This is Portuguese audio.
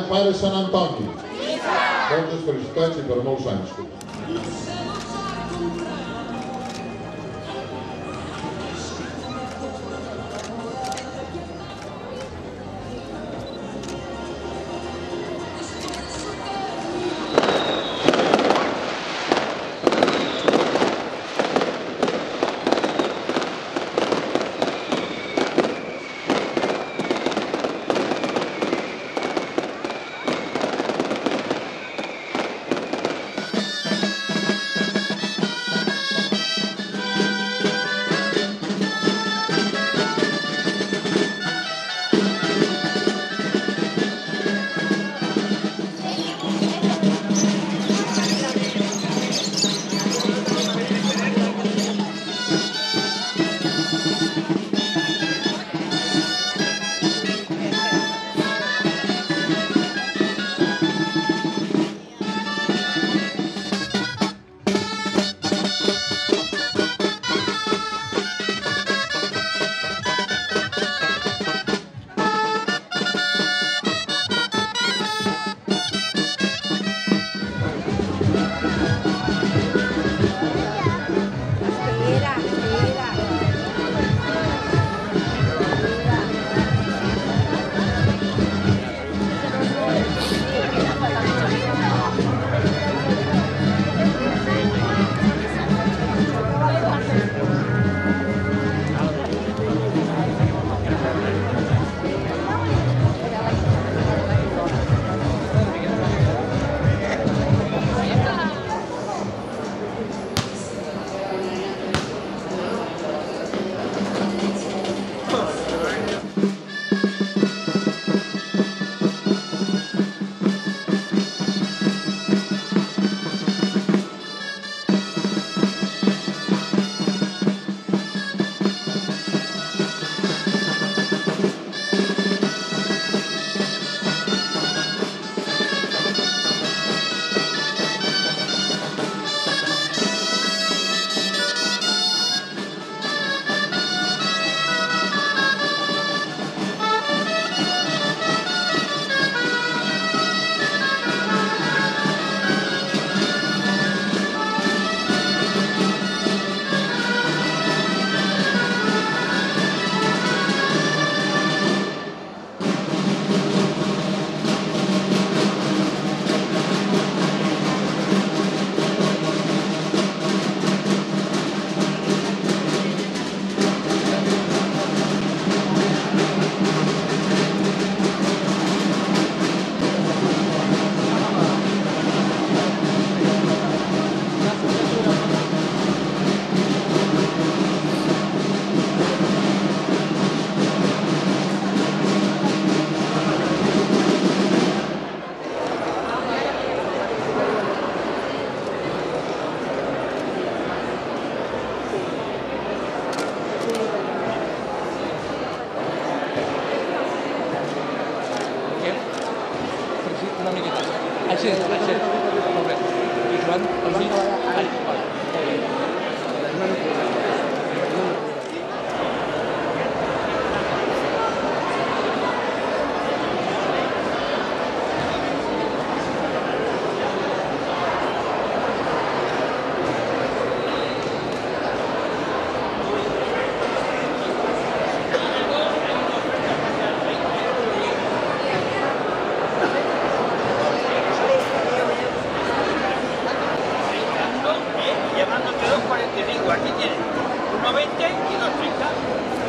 Vitória San Antônio. Todos felicitats i per molts anys. gràcies, gràcies. Molt bé. I Joan, els dits. te digo, aquí tienes 1,20 y 2,30.